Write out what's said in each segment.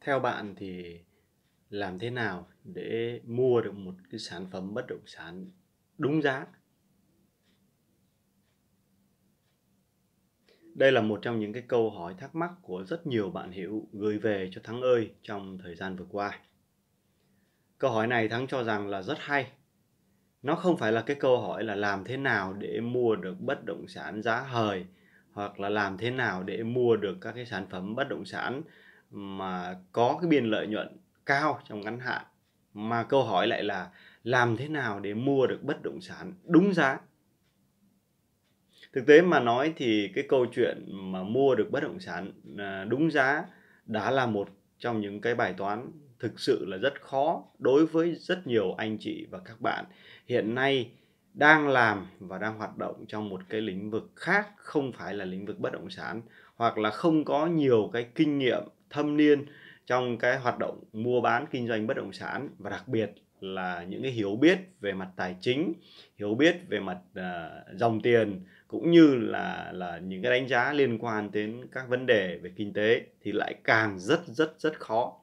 theo bạn thì làm thế nào để mua được một cái sản phẩm bất động sản đúng giá? Đây là một trong những cái câu hỏi thắc mắc của rất nhiều bạn hiểu gửi về cho thắng ơi trong thời gian vừa qua. Câu hỏi này thắng cho rằng là rất hay. Nó không phải là cái câu hỏi là làm thế nào để mua được bất động sản giá hời hoặc là làm thế nào để mua được các cái sản phẩm bất động sản mà có cái biên lợi nhuận cao trong ngắn hạn, mà câu hỏi lại là làm thế nào để mua được bất động sản đúng giá? Thực tế mà nói thì cái câu chuyện mà mua được bất động sản à, đúng giá đã là một trong những cái bài toán thực sự là rất khó đối với rất nhiều anh chị và các bạn. Hiện nay đang làm và đang hoạt động trong một cái lĩnh vực khác, không phải là lĩnh vực bất động sản, hoặc là không có nhiều cái kinh nghiệm thâm niên trong cái hoạt động mua bán kinh doanh bất động sản và đặc biệt là những cái hiểu biết về mặt tài chính hiểu biết về mặt uh, dòng tiền cũng như là là những cái đánh giá liên quan đến các vấn đề về kinh tế thì lại càng rất rất rất khó.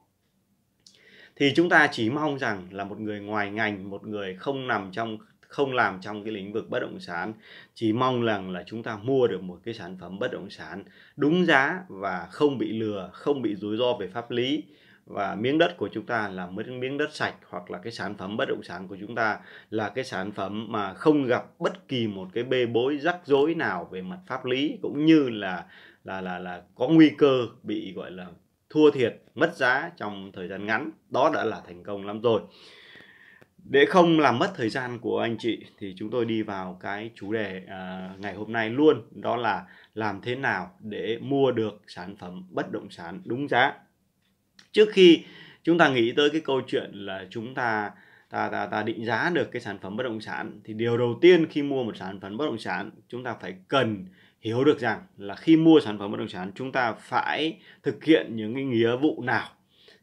Thì chúng ta chỉ mong rằng là một người ngoài ngành một người không nằm trong không làm trong cái lĩnh vực bất động sản, chỉ mong rằng là chúng ta mua được một cái sản phẩm bất động sản đúng giá và không bị lừa, không bị rủi ro về pháp lý. Và miếng đất của chúng ta là miếng đất sạch hoặc là cái sản phẩm bất động sản của chúng ta là cái sản phẩm mà không gặp bất kỳ một cái bê bối rắc rối nào về mặt pháp lý, cũng như là là là là có nguy cơ bị, gọi là, thua thiệt, mất giá trong thời gian ngắn. Đó đã là thành công lắm rồi để không làm mất thời gian của anh chị thì chúng tôi đi vào cái chủ đề à, ngày hôm nay luôn đó là làm thế nào để mua được sản phẩm bất động sản đúng giá. Trước khi chúng ta nghĩ tới cái câu chuyện là chúng ta ta ta ta định giá được cái sản phẩm bất động sản thì điều đầu tiên khi mua một sản phẩm bất động sản chúng ta phải cần hiểu được rằng là khi mua sản phẩm bất động sản chúng ta phải thực hiện những cái nghĩa vụ nào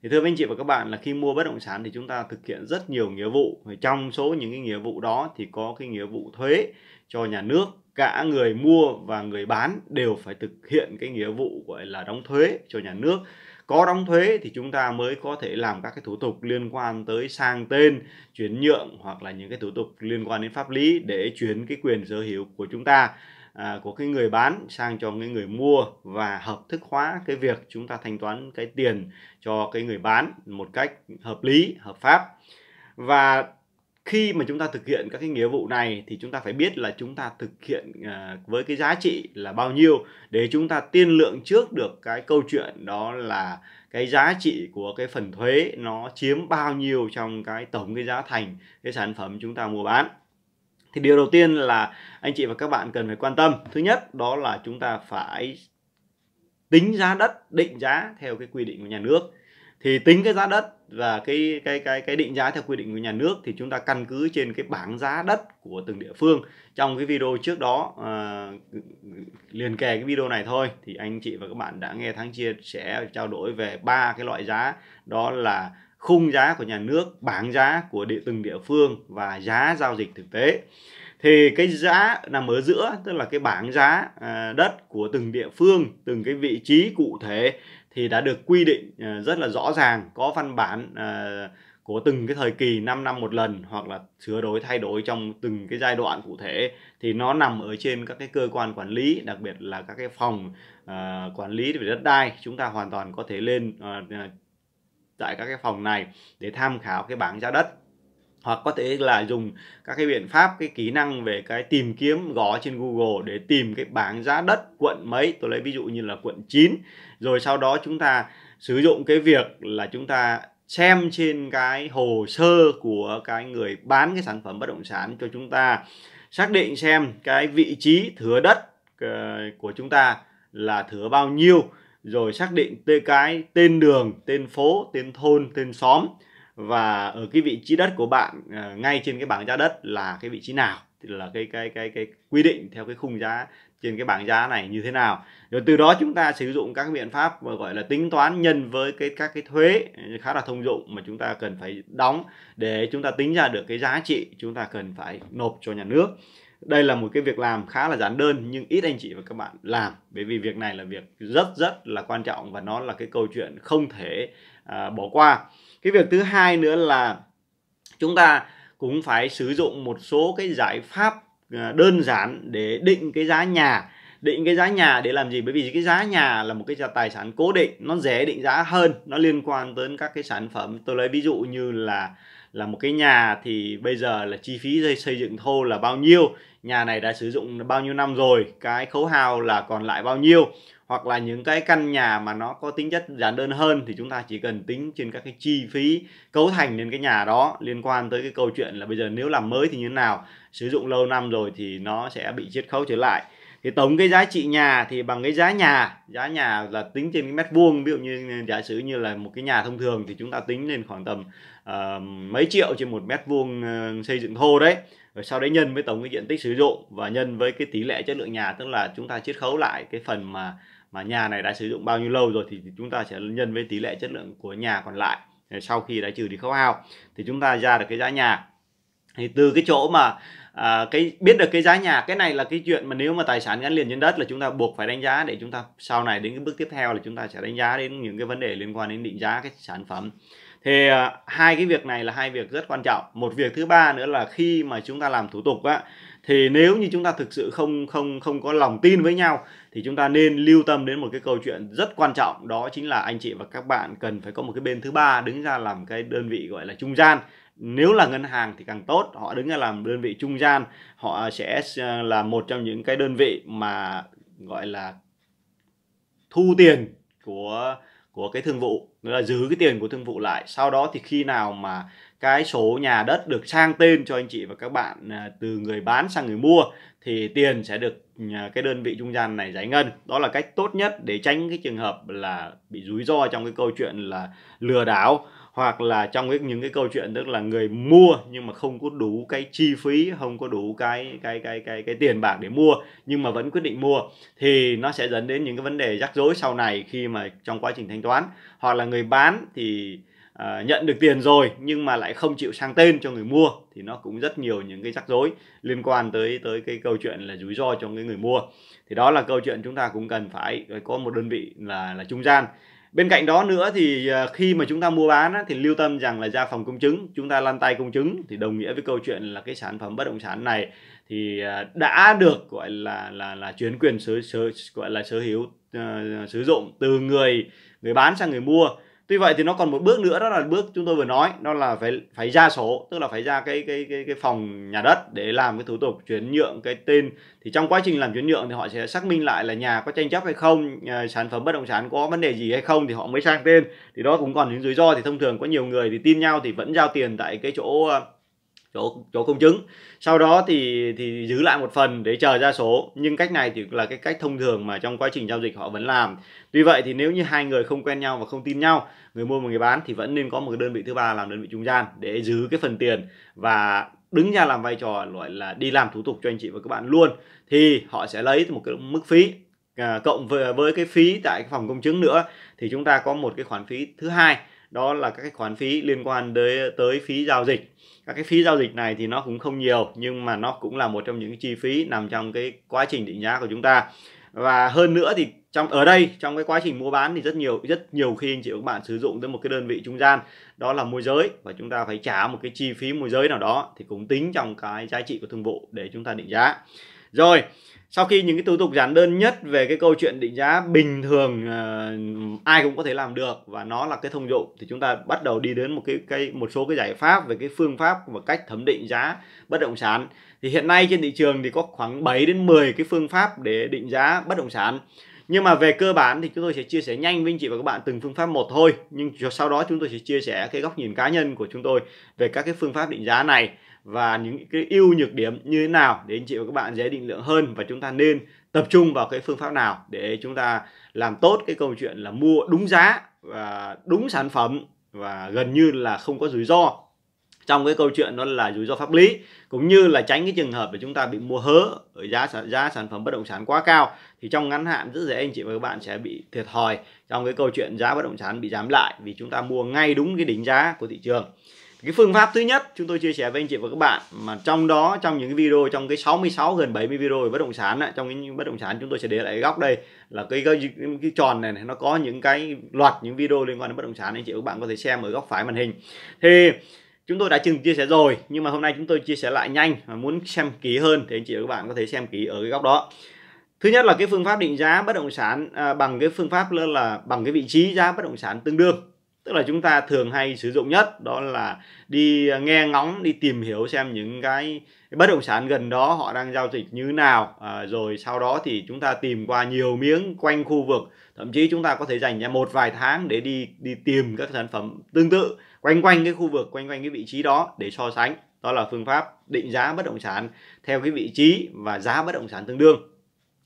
thì thưa anh chị và các bạn là khi mua bất động sản thì chúng ta thực hiện rất nhiều nghĩa vụ. Trong số những cái nghĩa vụ đó thì có cái nghĩa vụ thuế cho nhà nước. Cả người mua và người bán đều phải thực hiện cái nghĩa vụ gọi là đóng thuế cho nhà nước. Có đóng thuế thì chúng ta mới có thể làm các cái thủ tục liên quan tới sang tên, chuyển nhượng hoặc là những cái thủ tục liên quan đến pháp lý để chuyển cái quyền sở hữu của chúng ta à, của cái người bán sang cho cái người mua và hợp thức hóa cái việc chúng ta thanh toán cái tiền cho cái người bán một cách hợp lý hợp pháp. Và khi mà chúng ta thực hiện các cái nghĩa vụ này thì chúng ta phải biết là chúng ta thực hiện à, với cái giá trị là bao nhiêu để chúng ta tiên lượng trước được cái câu chuyện đó là cái giá trị của cái phần thuế nó chiếm bao nhiêu trong cái tổng cái giá thành cái sản phẩm chúng ta mua bán thì điều đầu tiên là anh chị và các bạn cần phải quan tâm. Thứ nhất đó là chúng ta phải tính giá đất định giá theo cái quy định của nhà nước. Thì tính cái giá đất và cái cái cái cái định giá theo quy định của nhà nước thì chúng ta căn cứ trên cái bảng giá đất của từng địa phương. Trong cái video trước đó à, liền kề cái video này thôi thì anh chị và các bạn đã nghe thắng chia sẻ trao đổi về ba cái loại giá. Đó là khung giá của nhà nước bảng giá của địa từng địa phương và giá giao dịch thực tế. Thì cái giá nằm ở giữa tức là cái bảng giá à, đất của từng địa phương từng cái vị trí cụ thể thì đã được quy định à, rất là rõ ràng có văn bản à, của từng cái thời kỳ 5 năm một lần hoặc là sửa đổi thay đổi trong từng cái giai đoạn cụ thể. Thì nó nằm ở trên các cái cơ quan quản lý đặc biệt là các cái phòng uh, quản lý về đất đai. Chúng ta hoàn toàn có thể lên uh, tại các cái phòng này để tham khảo cái bảng giá đất. Hoặc có thể là dùng các cái biện pháp, cái kỹ năng về cái tìm kiếm, gõ trên Google để tìm cái bảng giá đất quận mấy. Tôi lấy ví dụ như là quận 9 rồi sau đó chúng ta sử dụng cái việc là chúng ta xem trên cái hồ sơ của cái người bán cái sản phẩm bất động sản cho chúng ta, xác định xem cái vị trí thửa đất ờ, của chúng ta là thửa bao nhiêu rồi xác định cái, tên đường, tên phố, tên thôn, tên xóm. Và ở cái vị trí đất của bạn à, ngay trên cái bảng giá đất là cái vị trí nào? Thì là cái cái cái cái quy định theo cái khung giá trên cái bảng giá này như thế nào? Rồi từ đó chúng ta sử dụng các biện pháp ờ, gọi là tính toán nhân với cái, các cái thuế khá là thông dụng mà chúng ta cần phải đóng để chúng ta tính ra được cái giá trị chúng ta cần phải nộp cho nhà nước đây là một cái việc làm khá là giản đơn nhưng ít anh chị và các bạn làm. Bởi vì việc này là việc rất rất là quan trọng và nó là cái câu chuyện không thể à, bỏ qua. Cái việc thứ hai nữa là chúng ta cũng phải sử dụng một số cái giải pháp à, đơn giản để định cái giá nhà. Định cái giá nhà để làm gì? Bởi vì cái giá nhà là một cái tài sản cố định nó dễ định giá hơn nó liên quan tới các cái sản phẩm. Tôi lấy ví dụ như là là một cái nhà thì bây giờ là chi phí xây dựng thô là bao nhiêu, nhà này đã sử dụng bao nhiêu năm rồi, cái khấu hao là còn lại bao nhiêu, hoặc là những cái căn nhà mà nó có tính chất giản đơn hơn thì chúng ta chỉ cần tính trên các cái chi phí cấu thành đến cái nhà đó liên quan tới cái câu chuyện là bây giờ nếu làm mới thì như thế nào, sử dụng lâu năm rồi thì nó sẽ bị chiết khấu trở lại. Thì tổng cái giá trị nhà thì bằng cái giá nhà giá nhà là tính trên cái mét vuông, ví dụ như giả sử như là một cái nhà thông thường thì chúng ta tính lên khoảng tầm uh, mấy triệu trên một mét vuông uh, xây dựng thô đấy. Rồi sau đấy nhân với tổng cái diện tích sử dụng và nhân với cái tỷ lệ chất lượng nhà tức là chúng ta chiết khấu lại cái phần mà mà nhà này đã sử dụng bao nhiêu lâu rồi thì chúng ta sẽ nhân với tỷ lệ chất lượng của nhà còn lại ờ, sau khi đã trừ đi khấu hao. Thì chúng ta ra được cái giá nhà. Thì từ cái chỗ mà à, cái biết được cái giá nhà cái này là cái chuyện mà nếu mà tài sản gắn liền trên đất là chúng ta buộc phải đánh giá để chúng ta sau này đến cái bước tiếp theo là chúng ta sẽ đánh giá đến những cái vấn đề liên quan đến định giá cái sản phẩm thì à, hai cái việc này là hai việc rất quan trọng. Một việc thứ ba nữa là khi mà chúng ta làm thủ tục á thì nếu như chúng ta thực sự không không không có lòng tin với nhau thì chúng ta nên lưu tâm đến một cái câu chuyện rất quan trọng. Đó chính là anh chị và các bạn cần phải có một cái bên thứ ba đứng ra làm cái đơn vị gọi là trung gian. Nếu là ngân hàng thì càng tốt họ đứng ra làm đơn vị trung gian họ sẽ à, là một trong những cái đơn vị mà gọi là thu tiền của của cái thương vụ là giữ cái tiền của thương vụ lại. Sau đó thì khi nào mà cái số nhà đất được sang tên cho anh chị và các bạn à, từ người bán sang người mua thì tiền sẽ được à, cái đơn vị trung gian này giải ngân. Đó là cách tốt nhất để tránh cái trường hợp là bị rủi ro trong cái câu chuyện là lừa đảo hoặc là trong cái, những cái câu chuyện tức là người mua nhưng mà không có đủ cái chi phí không có đủ cái cái cái cái cái tiền bạc để mua nhưng mà vẫn quyết định mua thì nó sẽ dẫn đến những cái vấn đề rắc rối sau này khi mà trong quá trình thanh toán. Hoặc là người bán thì à, nhận được tiền rồi nhưng mà lại không chịu sang tên cho người mua thì nó cũng rất nhiều những cái rắc rối liên quan tới tới cái câu chuyện là rủi ro cho cái người mua. Thì đó là câu chuyện chúng ta cũng cần phải có một đơn vị là là trung gian bên cạnh đó nữa thì à, khi mà chúng ta mua bán thì lưu tâm rằng là ra phòng công chứng chúng ta lăn tay công chứng thì đồng nghĩa với câu chuyện là cái sản phẩm bất động sản này thì à, đã được gọi là là là chuyển quyền sở, sở gọi là sở hữu uh, sử dụng từ người người bán sang người mua tuy vậy thì nó còn một bước nữa, đó là bước chúng tôi vừa nói, đó là phải phải ra sổ tức là phải ra cái cái cái cái phòng nhà đất để làm cái thủ tục chuyển nhượng cái tên. Thì trong quá trình làm chuyển nhượng thì họ sẽ xác minh lại là nhà có tranh chấp hay không sản phẩm bất động sản có vấn đề gì hay không thì họ mới sang tên. Thì đó cũng còn những rủi ro. Thì thông thường có nhiều người thì tin nhau thì vẫn giao tiền tại cái chỗ chỗ chỗ công chứng. Sau đó thì thì giữ lại một phần để chờ ra số. Nhưng cách này thì là cái cách thông thường mà trong quá trình giao dịch họ vẫn làm. Tuy vậy thì nếu như hai người không quen nhau và không tin nhau người mua và người bán thì vẫn nên có một đơn vị thứ ba làm đơn vị trung gian để giữ cái phần tiền và đứng ra làm vai trò gọi là đi làm thủ tục cho anh chị và các bạn luôn. Thì họ sẽ lấy một cái mức phí à, cộng với, với cái phí tại cái phòng công chứng nữa. Thì chúng ta có một cái khoản phí thứ hai đó là các cái khoản phí liên quan tới tới phí giao dịch. Các cái phí giao dịch này thì nó cũng không nhiều, nhưng mà nó cũng là một trong những chi phí nằm trong cái quá trình định giá của chúng ta. Và hơn nữa thì trong, ở đây, trong cái quá trình mua bán thì rất nhiều rất nhiều khi anh chị và các bạn sử dụng tới một cái đơn vị trung gian. Đó là môi giới, và chúng ta phải trả một cái chi phí môi giới nào đó thì cũng tính trong cái giá trị của thương vụ để chúng ta định giá rồi sau khi những cái thủ tục giản đơn nhất về cái câu chuyện định giá bình thường uh, ai cũng có thể làm được và nó là cái thông dụng thì chúng ta bắt đầu đi đến một cái cái một số cái giải pháp về cái phương pháp và cách thẩm định giá bất động sản. Thì hiện nay trên thị trường thì có khoảng 7 đến 10 cái phương pháp để định giá bất động sản. Nhưng mà về cơ bản thì chúng tôi sẽ chia sẻ nhanh với anh chị và các bạn từng phương pháp một thôi nhưng sau đó chúng tôi sẽ chia sẻ cái góc nhìn cá nhân của chúng tôi về các cái phương pháp định giá này và những cái ưu nhược điểm như thế nào để anh chị và các bạn dễ định lượng hơn và chúng ta nên tập trung vào cái phương pháp nào để chúng ta làm tốt cái câu chuyện là mua đúng giá và đúng sản phẩm và gần như là không có rủi ro. Trong cái câu chuyện đó là rủi ro pháp lý, cũng như là tránh cái trường hợp để chúng ta bị mua hớ, ở giá giá sản phẩm bất động sản quá cao, thì trong ngắn hạn rất dễ anh chị và các bạn sẽ bị thiệt thòi trong cái câu chuyện giá bất động sản bị giảm lại vì chúng ta mua ngay đúng cái đỉnh giá của thị trường cái phương pháp thứ nhất chúng tôi chia sẻ với anh chị và các bạn mà trong đó trong những cái video trong cái 66 gần 70 video về bất động sản ấy, trong cái bất động sản chúng tôi sẽ để lại góc đây là cái cái, cái, cái tròn này, này nó có những cái loạt những video liên quan đến bất động sản anh chị và các bạn có thể xem ở góc phải màn hình. Thì chúng tôi đã từng chia sẻ rồi nhưng mà hôm nay chúng tôi chia sẻ lại nhanh và muốn xem kỹ hơn thì anh chị và các bạn có thể xem kỹ ở cái góc đó. Thứ nhất là cái phương pháp định giá bất động sản à, bằng cái phương pháp là bằng cái vị trí giá bất động sản tương đương tức là chúng ta thường hay sử dụng nhất đó là đi à, nghe ngóng đi tìm hiểu xem những cái bất động sản gần đó họ đang giao dịch như nào à, rồi sau đó thì chúng ta tìm qua nhiều miếng quanh khu vực. Thậm chí chúng ta có thể dành ra một vài tháng để đi đi tìm các sản phẩm tương tự quanh quanh cái khu vực quanh quanh cái vị trí đó để so sánh. Đó là phương pháp định giá bất động sản theo cái vị trí và giá bất động sản tương đương.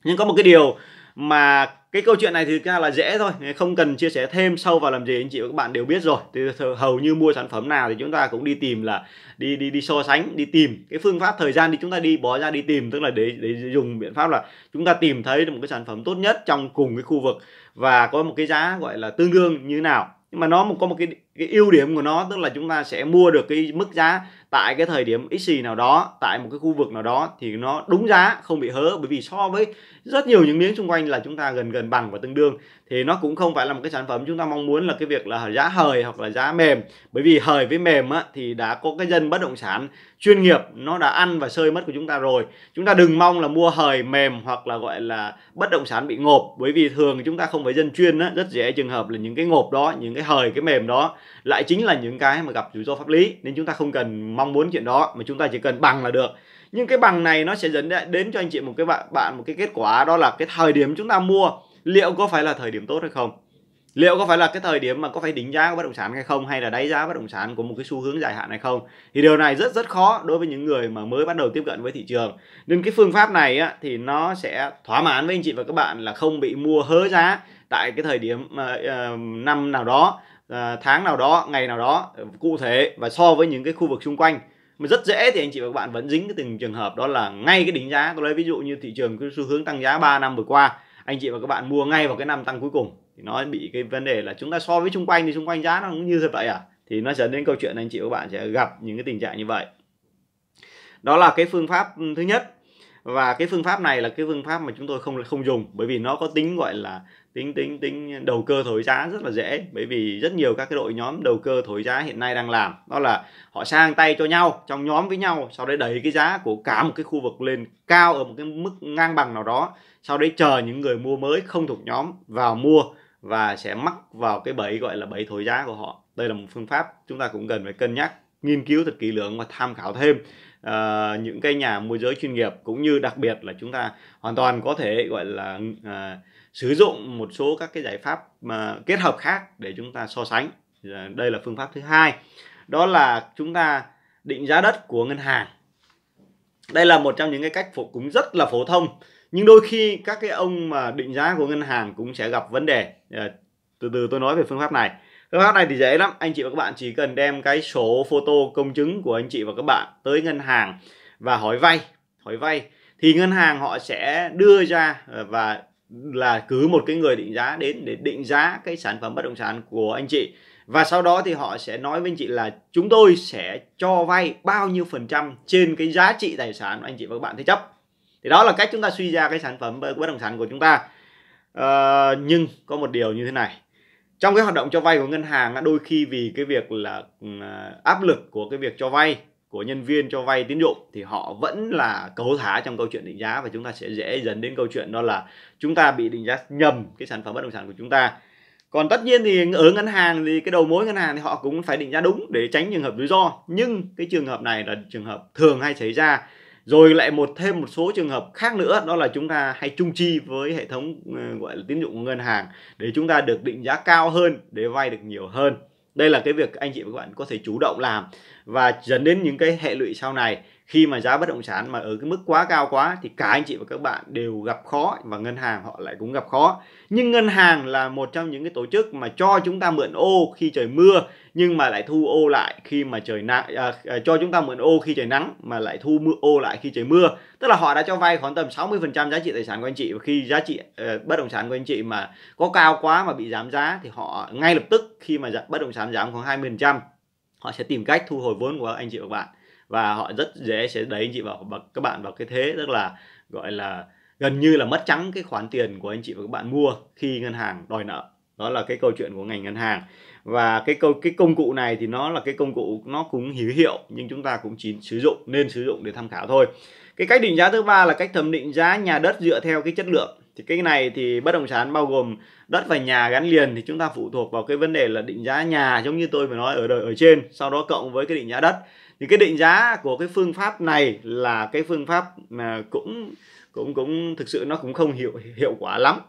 Nhưng có một cái điều mà cái câu chuyện này thì ra là dễ thôi không cần chia sẻ thêm sâu vào làm gì, anh chị và các bạn đều biết rồi. Thì hầu như mua sản phẩm nào thì chúng ta cũng đi tìm là đi đi đi so sánh, đi tìm. Cái phương pháp thời gian thì chúng ta đi, bỏ ra đi tìm, tức là để để dùng biện pháp là chúng ta tìm thấy được một cái sản phẩm tốt nhất trong cùng cái khu vực và có một cái giá gọi là tương đương như nào. Nhưng mà nó có một cái cái ưu điểm của nó tức là chúng ta sẽ mua được cái mức giá tại cái thời điểm xì nào đó tại một cái khu vực nào đó thì nó đúng giá không bị hớ. Bởi vì so với rất nhiều những miếng xung quanh là chúng ta gần gần bằng và tương đương. Thì nó cũng không phải là một cái sản phẩm chúng ta mong muốn là cái việc là giá hời hoặc là giá mềm. Bởi vì hời với mềm á, thì đã có cái dân bất động sản chuyên nghiệp nó đã ăn và sơi mất của chúng ta rồi. Chúng ta đừng mong là mua hời mềm hoặc là gọi là bất động sản bị ngộp. Bởi vì thường chúng ta không phải dân chuyên á, rất dễ trường hợp là những cái ngộp đó những cái hời cái mềm đó lại chính là những cái mà gặp rủi ro pháp lý nên chúng ta không cần mong muốn chuyện đó mà chúng ta chỉ cần bằng là được. Nhưng cái bằng này nó sẽ dẫn đến cho anh chị một cái bạn bạn một cái kết quả đó là cái thời điểm chúng ta mua liệu có phải là thời điểm tốt hay không? Liệu có phải là cái thời điểm mà có phải đỉnh giá của bất động sản hay không hay là đáy giá bất động sản của một cái xu hướng dài hạn hay không? Thì điều này rất rất khó đối với những người mà mới bắt đầu tiếp cận với thị trường. Nên cái phương pháp này á, thì nó sẽ thỏa mãn với anh chị và các bạn là không bị mua hớ giá tại cái thời điểm uh, năm nào đó. Ờ, tháng nào đó, ngày nào đó ờ, cụ thể và so với những cái khu vực xung quanh. Mà rất dễ thì anh chị và các bạn vẫn dính cái từng trường hợp, đó là ngay cái đỉnh giá. Tôi lấy ví dụ như thị trường cái xu hướng tăng giá 3 năm vừa qua, anh chị và các bạn mua ngay vào cái năm tăng cuối cùng. Thì nó bị cái vấn đề là chúng ta so với xung quanh thì xung quanh giá nó cũng như thế vậy à? Thì nó dẫn đến câu chuyện anh chị và các bạn sẽ gặp những cái tình trạng như vậy. Đó là cái phương pháp ừ, thứ nhất và cái phương pháp này là cái phương pháp mà chúng tôi không không dùng, bởi vì nó có tính gọi là tính tính tính đầu cơ thổi giá rất là dễ. Bởi vì rất nhiều các cái đội nhóm đầu cơ thổi giá hiện nay đang làm, đó là họ sang tay cho nhau, trong nhóm với nhau, sau đấy đẩy cái giá của cả một cái khu vực lên cao ở một cái mức ngang bằng nào đó, sau đấy chờ những người mua mới không thuộc nhóm vào mua và sẽ mắc vào cái bẫy gọi là bẫy thổi giá của họ. Đây là một phương pháp chúng ta cũng cần phải cân nhắc, nghiên cứu thật kỹ lưỡng và tham khảo thêm uh, những cái nhà môi giới chuyên nghiệp cũng như đặc biệt là chúng ta hoàn toàn có thể gọi là uh, sử dụng một số các cái giải pháp mà kết hợp khác để chúng ta so sánh. Đây là phương pháp thứ hai. Đó là chúng ta định giá đất của ngân hàng. Đây là một trong những cái cách phổ cũng rất là phổ thông nhưng đôi khi các cái ông mà định giá của ngân hàng cũng sẽ gặp vấn đề. Từ từ tôi nói về phương pháp này phương pháp này thì dễ lắm. Anh chị và các bạn chỉ cần đem cái số photo công chứng của anh chị và các bạn tới ngân hàng và hỏi vay hỏi vay. Thì ngân hàng họ sẽ đưa ra ờ, và là cứ một cái người định giá đến để định giá cái sản phẩm bất động sản của anh chị. Và sau đó thì họ sẽ nói với anh chị là chúng tôi sẽ cho vay bao nhiêu phần trăm trên cái giá trị tài sản của anh chị và các bạn thế chấp. Thì đó là cách chúng ta suy ra cái sản phẩm bất động sản của chúng ta. À, nhưng có một điều như thế này trong cái hoạt động cho vay của ngân hàng đôi khi vì cái việc là ừ, áp lực của cái việc cho vay, của nhân viên cho vay tín dụng, thì họ vẫn là cấu thả trong câu chuyện định giá và chúng ta sẽ dễ dẫn đến câu chuyện đó là chúng ta bị định giá nhầm cái sản phẩm bất động sản của chúng ta. Còn tất nhiên thì ở ngân hàng thì cái đầu mối ngân hàng thì họ cũng phải định giá đúng để tránh trường hợp rủi ro. Nhưng cái trường hợp này là trường hợp thường hay xảy ra rồi lại một thêm một số trường hợp khác nữa, đó là chúng ta hay chung chi với hệ thống ờ, gọi là, tín dụng của ngân hàng để chúng ta được định giá cao hơn, để vay được nhiều hơn. Đây là cái việc anh chị và các bạn có thể chủ động làm. Và dẫn đến những cái hệ lụy sau này khi mà giá bất động sản mà ở cái mức quá cao quá thì cả anh chị và các bạn đều gặp khó và ngân hàng họ lại cũng gặp khó. Nhưng ngân hàng là một trong những cái tổ chức mà cho chúng ta mượn ô khi trời mưa nhưng mà lại thu ô lại khi mà trời nắng à, à, cho chúng ta mượn ô khi trời nắng mà lại thu mưa ô lại khi trời mưa. Tức là họ đã cho vay khoảng tầm 60% giá trị tài sản của anh chị và khi giá trị uh, bất động sản của anh chị mà có cao quá mà bị giảm giá thì họ ngay lập tức khi mà bất động sản giảm khoảng 20% họ sẽ tìm cách thu hồi vốn của anh chị và các bạn và họ rất dễ sẽ đẩy anh chị vào các bạn vào cái thế tức là, gọi là, gần như là mất trắng cái khoản tiền của anh chị và các bạn mua khi ngân hàng đòi nợ. Đó là cái câu chuyện của ngành ngân hàng. Và cái câu, cái công cụ này thì nó là cái công cụ, nó cũng hữu hiệu, nhưng chúng ta cũng chỉ sử dụng, nên sử dụng để tham khảo thôi. Cái cách định giá thứ ba là cách thẩm định giá nhà đất dựa theo cái chất lượng thì cái này thì bất động sản bao gồm đất và nhà gắn liền thì chúng ta phụ thuộc vào cái vấn đề là định giá nhà, giống như tôi vừa nói ở đời, ở trên, sau đó cộng với cái định giá đất. Thì cái định giá của cái phương pháp này là cái phương pháp mà cũng cũng cũng thực sự nó cũng không hiệu hiệu quả lắm.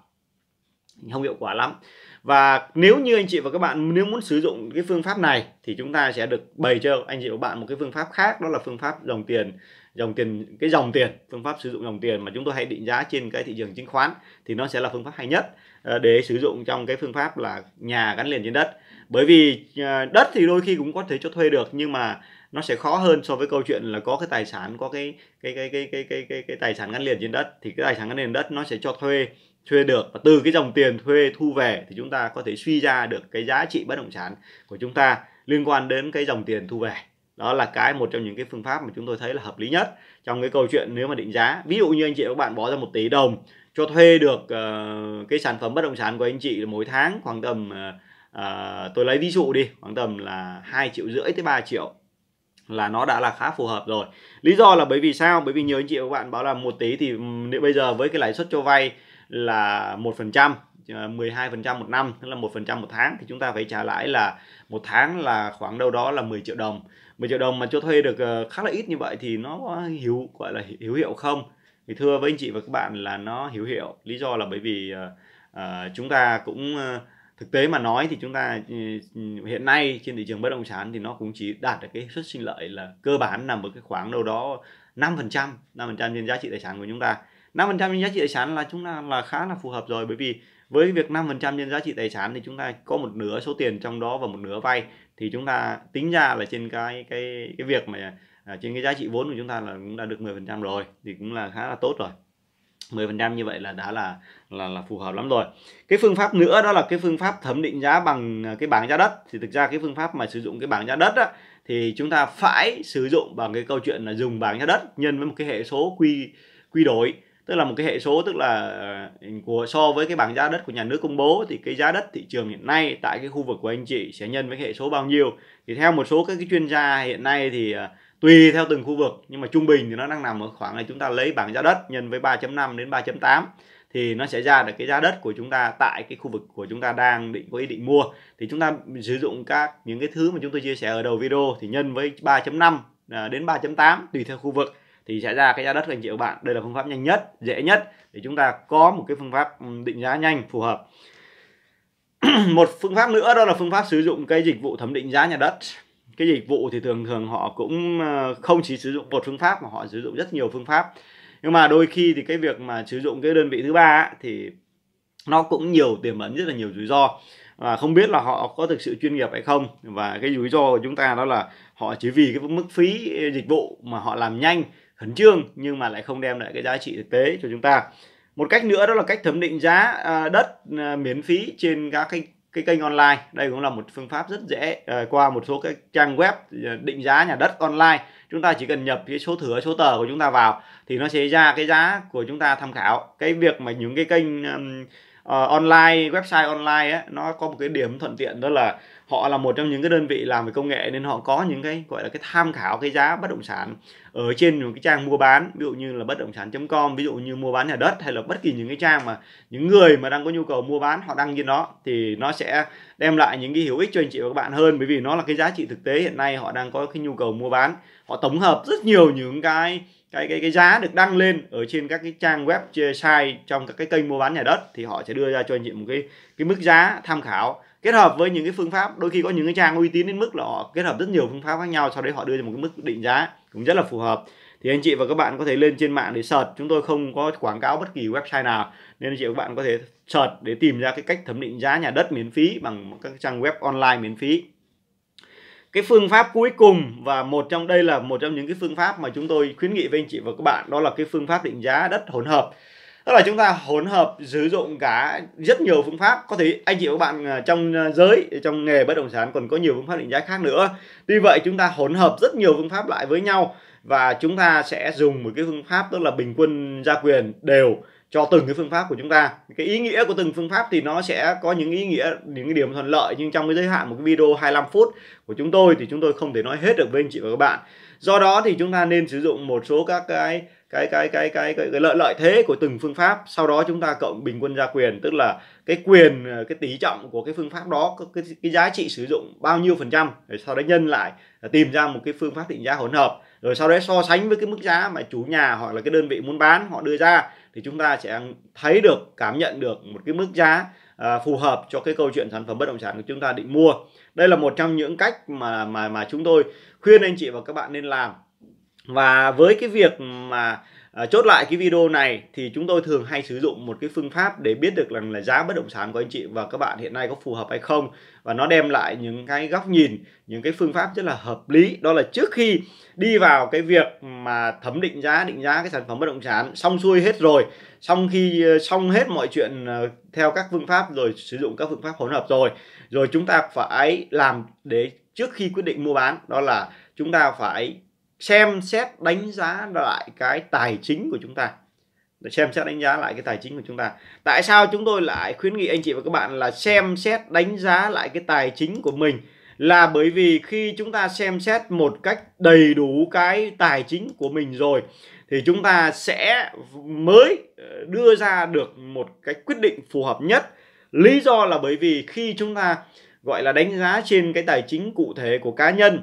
Không hiệu quả lắm. Và nếu như anh chị và các bạn nếu muốn sử dụng cái phương pháp này thì chúng ta sẽ được bày cho anh chị và bạn một cái phương pháp khác, đó là phương pháp dòng tiền dòng tiền cái dòng tiền phương pháp sử dụng dòng tiền mà chúng tôi hay định giá trên cái thị trường chứng khoán thì nó sẽ là phương pháp hay nhất ờ, để sử dụng trong cái phương pháp là nhà gắn liền trên đất. Bởi vì ờ, đất thì đôi khi cũng có thể cho thuê được nhưng mà nó sẽ khó hơn so với câu chuyện là có cái tài sản có cái cái cái cái cái cái cái, cái tài sản gắn liền trên đất thì cái tài sản gắn liền đất nó sẽ cho thuê thuê được và từ cái dòng tiền thuê thu về thì chúng ta có thể suy ra được cái giá trị bất động sản của chúng ta liên quan đến cái dòng tiền thu về đó là cái một trong những cái phương pháp mà chúng tôi thấy là hợp lý nhất trong cái câu chuyện nếu mà định giá. Ví dụ như anh chị và các bạn bỏ ra một tỷ đồng cho thuê được uh, cái sản phẩm bất động sản của anh chị mỗi tháng khoảng tầm uh, tôi lấy ví dụ đi khoảng tầm là 2 triệu rưỡi tới 3 triệu là nó đã là khá phù hợp rồi. Lý do là bởi vì sao? Bởi vì nhiều anh chị và các bạn bảo là một tỷ thì nếu bây giờ với cái lãi suất cho vay là một phần trăm 12% một năm tức là một phần trăm một tháng thì chúng ta phải trả lãi là một tháng là khoảng đâu đó là 10 triệu đồng. 10 triệu đồng mà cho thuê được ờ, khá là ít như vậy thì nó hiểu gọi là hiếu hiệu không? Thì thưa với anh chị và các bạn là nó hiếu hiệu. Lý do là bởi vì uh, chúng ta cũng uh, thực tế mà nói thì chúng ta ừ, ừ, hiện nay trên thị trường bất động sản thì nó cũng chỉ đạt được cái suất sinh lợi là cơ bản nằm ở cái khoảng đâu đó 5% 5% trên giá trị tài sản của chúng ta. 5% trên giá trị tài sản là chúng ta là khá là phù hợp rồi bởi vì với việc 5% trên giá trị tài sản thì chúng ta có một nửa số tiền trong đó và một nửa vay thì chúng ta tính ra là trên cái cái cái việc mà à, trên cái giá trị vốn của chúng ta là cũng đã được 10% rồi thì cũng là khá là tốt rồi. 10% như vậy là đã là là là phù hợp lắm rồi. Cái phương pháp nữa đó là cái phương pháp thẩm định giá bằng à, cái bảng giá đất. Thì thực ra cái phương pháp mà sử dụng cái bảng giá đất á, thì chúng ta phải sử dụng bằng cái câu chuyện là dùng bảng giá đất nhân với một cái hệ số quy quy đổi tức là một cái hệ số, tức là ờ, của, so với cái bảng giá đất của nhà nước công bố thì cái giá đất thị trường hiện nay tại cái khu vực của anh chị sẽ nhân với hệ số bao nhiêu. Thì theo một số các cái chuyên gia hiện nay thì ờ, tùy theo từng khu vực, nhưng mà trung bình thì nó đang nằm ở khoảng là chúng ta lấy bảng giá đất nhân với 3.5 đến 3.8 thì nó sẽ ra được cái giá đất của chúng ta tại cái khu vực của chúng ta đang định, có ý định mua. Thì chúng ta sử dụng các những cái thứ mà chúng tôi chia sẻ ở đầu video thì nhân với 3.5 ờ, đến 3.8 tùy theo khu vực thì sẽ ra cái giá đất của anh chị và bạn. Đây là phương pháp nhanh nhất, dễ nhất để chúng ta có một cái phương pháp định giá nhanh phù hợp. Một phương pháp nữa, đó là phương pháp sử dụng cái dịch vụ thẩm định giá nhà đất. Cái dịch vụ thì thường thường họ cũng ờ, không chỉ sử dụng một phương pháp mà họ sử dụng rất nhiều phương pháp. Nhưng mà đôi khi thì cái việc mà sử dụng cái đơn vị thứ ba thì nó cũng nhiều tiềm ẩn rất là nhiều rủi ro. Và không biết là họ có thực sự chuyên nghiệp hay không. Và cái rủi ro của chúng ta đó là họ chỉ vì cái mức phí dịch vụ mà họ làm nhanh khẩn trương nhưng mà lại không đem lại cái giá trị thực tế cho chúng ta. Một cách nữa đó là cách thẩm định giá à, đất à, miễn phí trên các cái cái kênh online. Đây cũng là một phương pháp rất dễ à, qua một số cái trang web à, định giá nhà đất online. Chúng ta chỉ cần nhập cái số thửa số tờ của chúng ta vào thì nó sẽ ra cái giá của chúng ta tham khảo. Cái việc mà những cái kênh um, Ờ, online website online ấy, nó có một cái điểm thuận tiện đó là họ là một trong những cái đơn vị làm về công nghệ nên họ có những cái gọi là cái tham khảo cái giá bất động sản ở trên một cái trang mua bán ví dụ như là bất động sản.com ví dụ như mua bán nhà đất hay là bất kỳ những cái trang mà những người mà đang có nhu cầu mua bán họ đăng trên đó thì nó sẽ đem lại những cái hữu ích cho anh chị và các bạn hơn. Bởi vì nó là cái giá trị thực tế hiện nay họ đang có cái nhu cầu mua bán họ tổng hợp rất nhiều những cái cái cái cái giá được đăng lên ở trên các cái trang web ờ, site trong các cái kênh mua bán nhà đất thì họ sẽ đưa ra cho anh chị một cái cái mức giá tham khảo. Kết hợp với những cái phương pháp, đôi khi có những cái trang uy tín đến mức là họ kết hợp rất nhiều phương pháp khác nhau, sau đấy họ đưa ra một cái mức định giá cũng rất là phù hợp. Thì anh chị và các bạn có thể lên trên mạng để search, chúng tôi không có quảng cáo bất kỳ website nào, nên anh chị và các bạn có thể search để tìm ra cái cách thẩm định giá nhà đất miễn phí bằng các trang web online miễn phí cái phương pháp cuối cùng và một trong, đây là một trong những cái phương pháp mà chúng tôi khuyến nghị với anh chị và các bạn, đó là cái phương pháp định giá đất hỗn hợp. Tức là chúng ta hỗn hợp sử dụng cả rất nhiều phương pháp. Có thể anh chị và các bạn à, trong à, giới, trong nghề bất động sản còn có nhiều phương pháp định giá khác nữa. Tuy vậy, chúng ta hỗn hợp rất nhiều phương pháp lại với nhau và chúng ta sẽ dùng một cái phương pháp, tức là bình quân gia quyền đều cho từng cái phương pháp của chúng ta. Cái ý nghĩa của từng phương pháp thì nó sẽ có những ý nghĩa những cái điểm thuận lợi nhưng trong cái giới hạn một cái video 25 phút của chúng tôi thì chúng tôi không thể nói hết được với anh chị và các bạn. Do đó thì chúng ta nên sử dụng một số các cái cái cái cái cái cái, cái lợi lợi thế của từng phương pháp. Sau đó chúng ta cộng bình quân gia quyền tức là cái quyền cái tỷ trọng của cái phương pháp đó cái, cái giá trị sử dụng bao nhiêu phần trăm rồi sau đó nhân lại à, tìm ra một cái phương pháp định giá hỗn hợp. Rồi sau đấy so sánh với cái mức giá mà chủ nhà hoặc là cái đơn vị muốn bán họ đưa ra thì chúng ta sẽ thấy được cảm nhận được một cái mức giá à, phù hợp cho cái câu chuyện sản phẩm bất động sản của chúng ta định mua. Đây là một trong những cách mà mà mà chúng tôi khuyên anh chị và các bạn nên làm. Và với cái việc mà À, chốt lại cái video này thì chúng tôi thường hay sử dụng một cái phương pháp để biết được rằng là giá bất động sản của anh chị và các bạn hiện nay có phù hợp hay không. Và nó đem lại những cái góc nhìn những cái phương pháp rất là hợp lý. Đó là trước khi đi vào cái việc mà thẩm định giá định giá cái sản phẩm bất động sản xong xuôi hết rồi xong khi ờ, xong hết mọi chuyện ờ, theo các phương pháp rồi sử dụng các phương pháp hỗn hợp rồi rồi chúng ta phải làm để trước khi quyết định mua bán đó là chúng ta phải xem xét đánh giá lại cái tài chính của chúng ta. Để xem xét đánh giá lại cái tài chính của chúng ta. Tại sao chúng tôi lại khuyến nghị anh chị và các bạn là xem xét đánh giá lại cái tài chính của mình? Là bởi vì khi chúng ta xem xét một cách đầy đủ cái tài chính của mình rồi, thì chúng ta sẽ mới đưa ra được một cái quyết định phù hợp nhất. Lý do là bởi vì khi chúng ta, gọi là, đánh giá trên cái tài chính cụ thể của cá nhân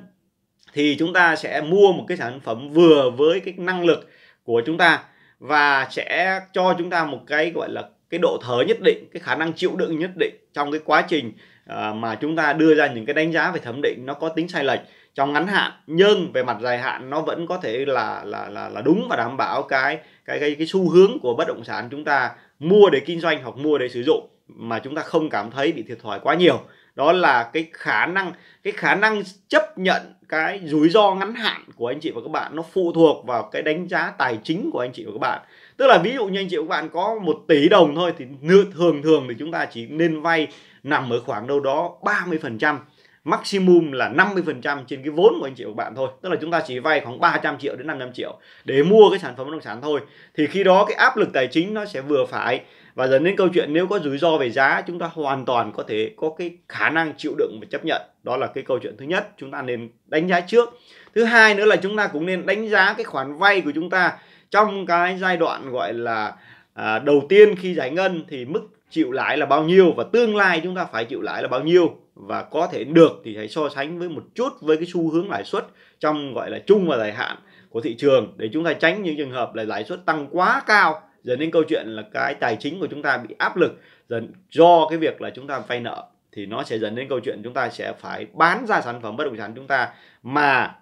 thì chúng ta sẽ mua một cái sản phẩm vừa với cái năng lực của chúng ta và sẽ cho chúng ta một cái gọi là cái độ thở nhất định cái khả năng chịu đựng nhất định trong cái quá trình uh, mà chúng ta đưa ra những cái đánh giá về thẩm định nó có tính sai lệch trong ngắn hạn. Nhưng về mặt dài hạn nó vẫn có thể là là là là đúng và đảm bảo cái cái cái cái xu hướng của bất động sản chúng ta mua để kinh doanh hoặc mua để sử dụng mà chúng ta không cảm thấy bị thiệt thòi quá nhiều đó là cái khả năng, cái khả năng chấp nhận cái rủi ro ngắn hạn của anh chị và các bạn. Nó phụ thuộc vào cái đánh giá tài chính của anh chị và các bạn. Tức là ví dụ như anh chị và các bạn có một tỷ đồng thôi thì thường thường thì chúng ta chỉ nên vay nằm ở khoảng đâu đó 30 phần trăm, maximum là 50% trên cái vốn của anh chị và bạn thôi. Tức là chúng ta chỉ vay khoảng 300 triệu đến 500 triệu để mua cái sản phẩm bất động sản thôi. Thì khi đó cái áp lực tài chính nó sẽ vừa phải và dẫn đến câu chuyện nếu có rủi ro về giá chúng ta hoàn toàn có thể có cái khả năng chịu đựng và chấp nhận. Đó là cái câu chuyện thứ nhất chúng ta nên đánh giá trước. Thứ hai nữa là chúng ta cũng nên đánh giá cái khoản vay của chúng ta trong cái giai đoạn gọi là à, đầu tiên khi giải ngân thì mức chịu lãi là bao nhiêu và tương lai chúng ta phải chịu lãi là bao nhiêu. Và có thể được thì hãy so sánh với một chút với cái xu hướng lãi suất trong gọi là chung và dài hạn của thị trường để chúng ta tránh những trường hợp là lãi suất tăng quá cao dẫn đến câu chuyện là cái tài chính của chúng ta bị áp lực dần do cái việc là chúng ta vay nợ thì nó sẽ dẫn đến câu chuyện chúng ta sẽ phải bán ra sản phẩm bất động sản chúng ta mà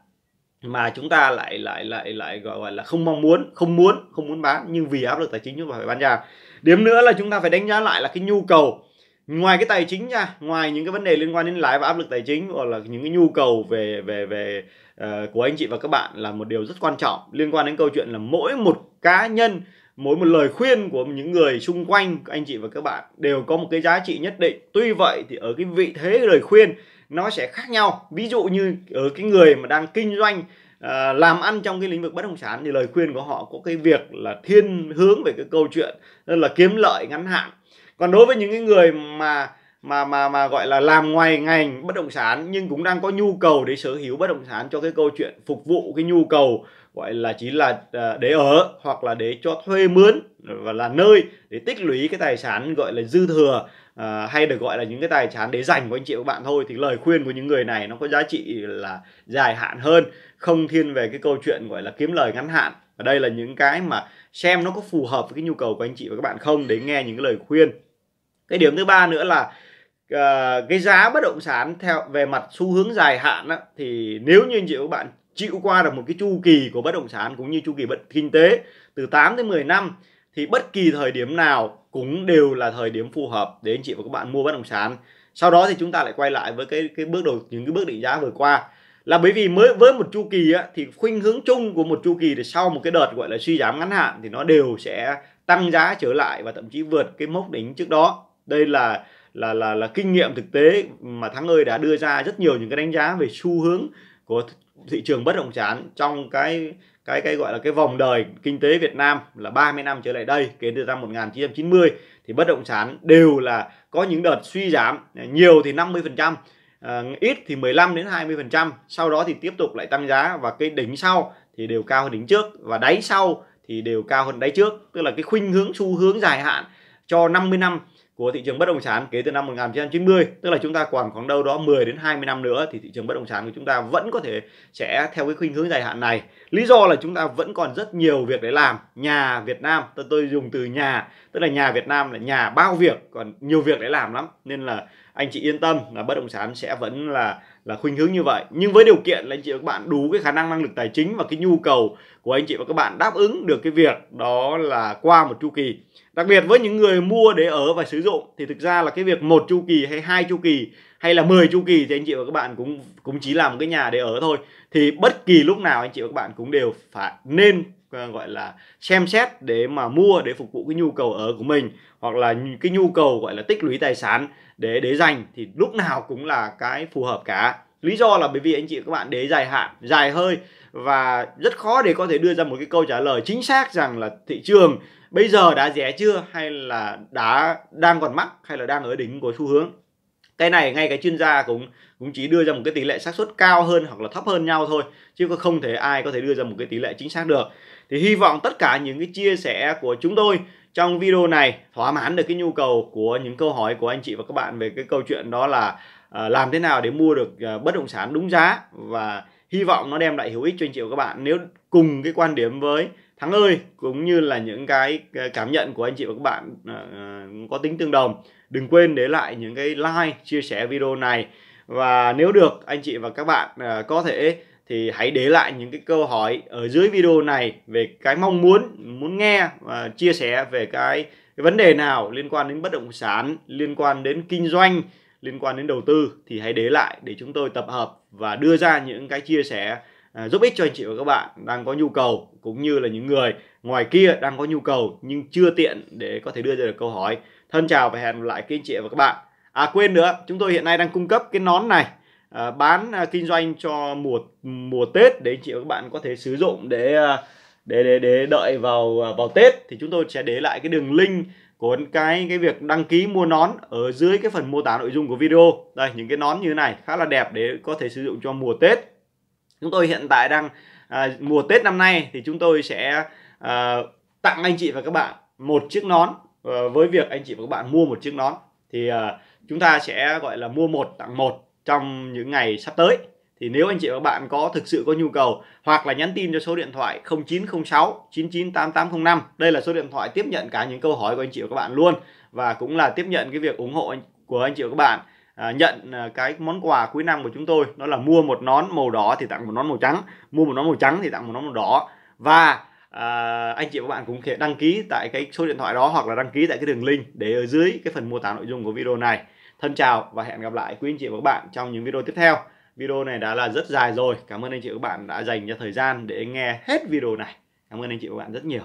mà chúng ta lại lại lại lại gọi là không mong muốn không muốn không muốn bán. Nhưng vì áp lực tài chính chúng ta phải bán ra. Điểm nữa là chúng ta phải đánh giá lại là cái nhu cầu. Ngoài cái tài chính ra ngoài những cái vấn đề liên quan đến lãi và áp lực tài chính hoặc là những cái nhu cầu về về về uh, của anh chị và các bạn là một điều rất quan trọng. Liên quan đến câu chuyện là mỗi một cá nhân mỗi một lời khuyên của những người xung quanh anh chị và các bạn đều có một cái giá trị nhất định. Tuy vậy thì ở cái vị thế lời khuyên nó sẽ khác nhau. Ví dụ như ở cái người mà đang kinh doanh À, làm ăn trong cái lĩnh vực bất động sản thì lời khuyên của họ có cái việc là thiên hướng về cái câu chuyện là kiếm lợi ngắn hạn. Còn đối với những cái người mà mà mà mà gọi là làm ngoài ngành bất động sản nhưng cũng đang có nhu cầu để sở hữu bất động sản cho cái câu chuyện phục vụ cái nhu cầu gọi là chỉ là à, để ở hoặc là để cho thuê mướn và là nơi để tích lũy cái tài sản gọi là dư thừa à, hay được gọi là những cái tài sản để dành của anh chị và bạn thôi. Thì lời khuyên của những người này nó có giá trị là dài hạn hơn không thiên về cái câu chuyện gọi là kiếm lời ngắn hạn. Ở đây là những cái mà xem nó có phù hợp với cái nhu cầu của anh chị và các bạn không để nghe những cái lời khuyên. Cái điểm thứ ba nữa là uh, cái giá bất động sản theo về mặt xu hướng dài hạn á, thì nếu như anh chị và các bạn chịu qua được một cái chu kỳ của bất động sản cũng như chu kỳ bất kinh tế từ 8 đến 10 năm thì bất kỳ thời điểm nào cũng đều là thời điểm phù hợp để anh chị và các bạn mua bất động sản. Sau đó thì chúng ta lại quay lại với cái cái bước đầu những cái bước định giá vừa qua là bởi vì mới với một chu kỳ á, thì khuynh hướng chung của một chu kỳ thì sau một cái đợt gọi là suy giảm ngắn hạn thì nó đều sẽ tăng giá trở lại và thậm chí vượt cái mốc đỉnh trước đó đây là là là là kinh nghiệm thực tế mà thắng ơi đã đưa ra rất nhiều những cái đánh giá về xu hướng của thị trường bất động sản trong cái cái cái gọi là cái vòng đời kinh tế Việt Nam là 30 năm trở lại đây, kể từ năm 1990 thì bất động sản đều là có những đợt suy giảm, nhiều thì 50 phần trăm ờ, ít thì 15 đến 20% sau đó thì tiếp tục lại tăng giá và cái đỉnh sau thì đều cao hơn đỉnh trước và đáy sau thì đều cao hơn đáy trước, tức là cái khuynh hướng, xu hướng dài hạn cho 50 năm của thị trường bất động sản kể từ năm 1990 tức là chúng ta còn khoảng đâu đó 10 đến 20 năm nữa thì thị trường bất động sản của chúng ta vẫn có thể sẽ theo cái khuynh hướng dài hạn này. Lý do là chúng ta vẫn còn rất nhiều việc để làm. Nhà Việt Nam tôi, tôi dùng từ nhà tức là nhà Việt Nam là nhà bao việc còn nhiều việc để làm lắm. Nên là anh chị yên tâm là bất động sản sẽ vẫn là là khuynh hướng như vậy. Nhưng với điều kiện là anh chị và các bạn đủ cái khả năng năng lực tài chính và cái nhu cầu của anh chị và các bạn đáp ứng được cái việc đó là qua một chu kỳ. Đặc biệt với những người mua để ở và sử dụng thì thực ra là cái việc một chu kỳ hay hai chu kỳ hay là 10 chu kỳ thì anh chị và các bạn cũng cũng chỉ làm cái nhà để ở thôi. Thì bất kỳ lúc nào anh chị và các bạn cũng đều phải nên Ờ, gọi là xem xét để mà mua để phục vụ cái nhu cầu ở của mình, hoặc là cái nhu cầu gọi là tích lũy tài sản để để dành thì lúc nào cũng là cái phù hợp cả. Lý do là bởi vì anh chị các bạn để dài hạn, dài hơi và rất khó để có thể đưa ra một cái câu trả lời chính xác rằng là thị trường bây giờ đã rẻ chưa hay là đã đang còn mắc hay là đang ở đỉnh của xu hướng. Cái này ngay cái chuyên gia cũng cũng chỉ đưa ra một cái tỷ lệ xác suất cao hơn hoặc là thấp hơn nhau thôi, chứ không thể ai có thể đưa ra một cái tỷ lệ chính xác được thì hy vọng tất cả những cái chia sẻ của chúng tôi trong video này thỏa mãn được cái nhu cầu của những câu hỏi của anh chị và các bạn về cái câu chuyện đó là à, làm thế nào để mua được à, bất động sản đúng giá và hy vọng nó đem lại hữu ích cho anh chị và các bạn. Nếu cùng cái quan điểm với Thắng ơi cũng như là những cái ờ, cảm nhận của anh chị và các bạn uh, có tính tương đồng đừng quên để lại những cái like chia sẻ video này. Và nếu được anh chị và các bạn uh, có thể thì hãy để lại những cái câu hỏi ở dưới video này về cái mong muốn muốn nghe và chia sẻ về cái, cái vấn đề nào liên quan đến bất động sản liên quan đến kinh doanh liên quan đến đầu tư. Thì hãy để lại để chúng tôi tập hợp và đưa ra những cái chia sẻ à, giúp ích cho anh chị và các bạn đang có nhu cầu cũng như là những người ngoài kia đang có nhu cầu nhưng chưa tiện để có thể đưa ra được câu hỏi. Thân chào và hẹn gặp lại các anh chị và các bạn. À quên nữa chúng tôi hiện nay đang cung cấp cái nón này à, bán à, kinh doanh cho mùa mùa Tết để anh chị và các bạn có thể sử dụng để à, để để để đợi vào vào Tết. Thì chúng tôi sẽ để lại cái đường link của cái cái việc đăng ký mua nón ở dưới cái phần mô tả nội dung của video. Đây những cái nón như thế này khá là đẹp để có thể sử dụng cho mùa Tết. Chúng tôi hiện tại đang à, mùa Tết năm nay thì chúng tôi sẽ à, tặng anh chị và các bạn một chiếc nón à, với việc anh chị và các bạn mua một chiếc nón. Thì à, chúng ta sẽ gọi là mua một tặng một trong những ngày sắp tới. Thì nếu anh chị và các bạn có thực sự có nhu cầu hoặc là nhắn tin cho số điện thoại 0906 998805 đây là số điện thoại tiếp nhận cả những câu hỏi của anh chị và các bạn luôn. Và cũng là tiếp nhận cái việc ủng hộ của anh chị và các bạn à, nhận à, cái món quà cuối năm của chúng tôi. Đó là mua một nón màu đỏ thì tặng một nón màu trắng mua một nón màu trắng thì tặng một nón màu đỏ. Và à, anh chị và các bạn cũng thể đăng ký tại cái số điện thoại đó hoặc là đăng ký tại cái đường link để ở dưới cái phần mô tả nội dung của video này thân chào và hẹn gặp lại quý anh chị và các bạn trong những video tiếp theo. Video này đã là rất dài rồi. Cảm ơn anh chị và các bạn đã dành cho thời gian để nghe hết video này. Cảm ơn anh chị và các bạn rất nhiều.